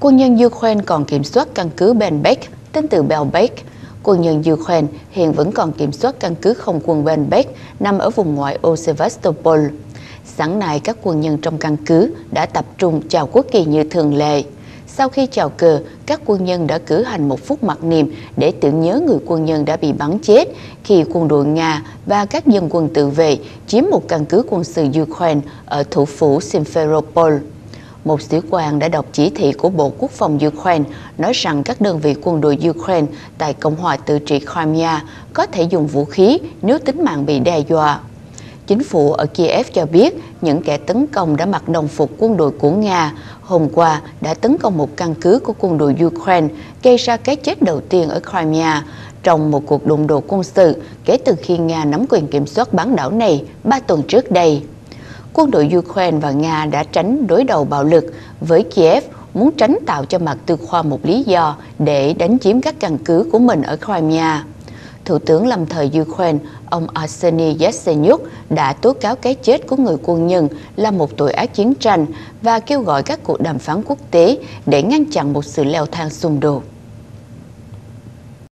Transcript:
Quân nhân Ukraine còn kiểm soát căn cứ Benbek, tên từ Belbek. Quân nhân Ukraine hiện vẫn còn kiểm soát căn cứ không quân Benbek nằm ở vùng ngoại ô Sevastopol. Sáng nay, các quân nhân trong căn cứ đã tập trung chào quốc kỳ như thường lệ. Sau khi chào cờ, các quân nhân đã cử hành một phút mặc niệm để tưởng nhớ người quân nhân đã bị bắn chết khi quân đội Nga và các dân quân tự vệ chiếm một căn cứ quân sự Ukraine ở thủ phủ Simferopol. Một sĩ quan đã đọc chỉ thị của Bộ Quốc phòng Ukraine nói rằng các đơn vị quân đội Ukraine tại Cộng hòa tự trị Crimea có thể dùng vũ khí nếu tính mạng bị đe dọa. Chính phủ ở Kiev cho biết những kẻ tấn công đã mặc đồng phục quân đội của Nga hôm qua đã tấn công một căn cứ của quân đội Ukraine, gây ra cái chết đầu tiên ở Crimea trong một cuộc đụng độ quân sự kể từ khi Nga nắm quyền kiểm soát bán đảo này ba tuần trước đây. Quân đội Ukraine và Nga đã tránh đối đầu bạo lực với Kiev muốn tránh tạo cho mặt tư khoa một lý do để đánh chiếm các căn cứ của mình ở Crimea. Thủ tướng lâm thời Ukraine, ông Arseny Yatsenyuk đã tố cáo cái chết của người quân nhân là một tội ác chiến tranh và kêu gọi các cuộc đàm phán quốc tế để ngăn chặn một sự leo thang xung đột.